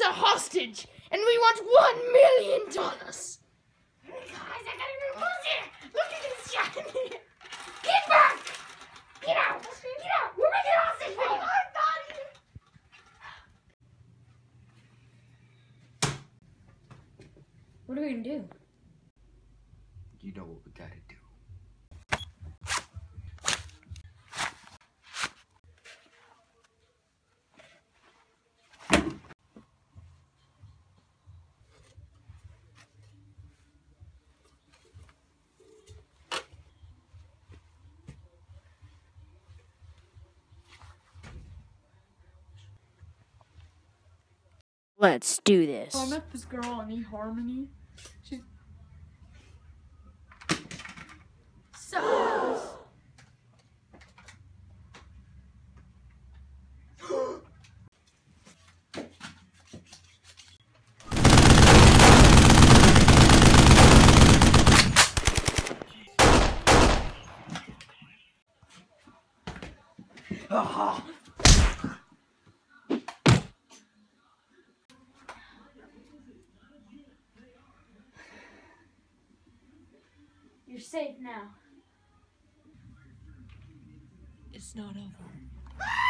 a hostage, and we want one million dollars. Guys, I got a new pussy. Look at this shiny. Get back! Get out! Get out! We're making hostage for you. Oh what are we gonna do? You know what we gotta do. Let's do this. I met this girl on eHarmony. She's so. You're safe now. It's not over. Ah!